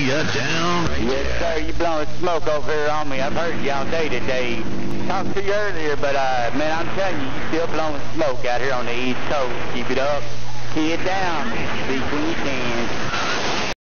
you down. Yes, sir. You blowing smoke over here on me. I've heard you all day today. Talked to you earlier, but, uh, man, I'm telling you, you still blowing smoke out here on the East Coast. Keep it up. Keep it down.